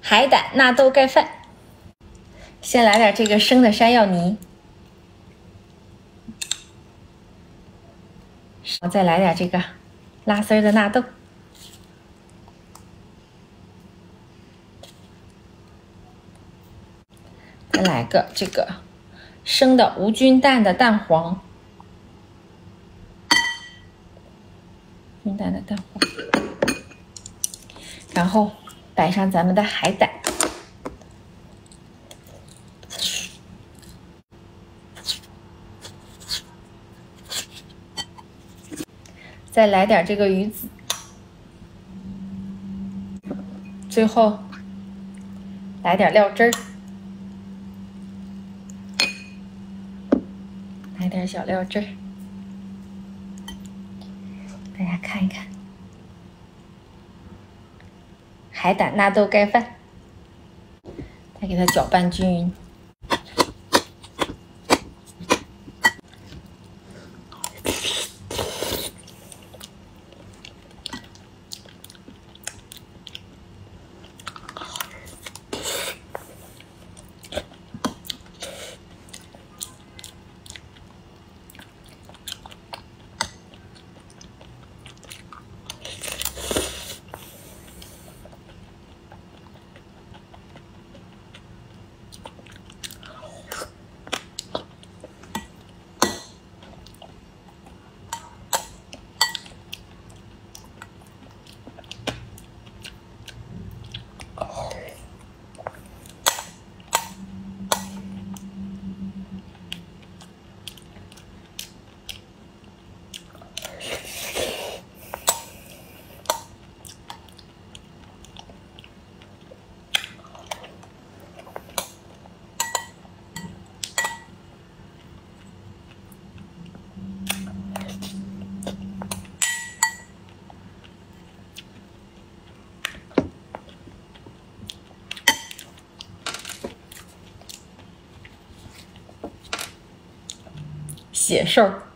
海胆纳豆盖饭。先来点这个生的山药泥，我再来点这个拉丝的纳豆，再来个这个生的无菌蛋的蛋黄，菌蛋的蛋黄，然后摆上咱们的海胆。再来点这个鱼子，最后来点料汁儿，来点小料汁儿，大家看一看，海胆纳豆盖饭，再给它搅拌均匀。解事儿。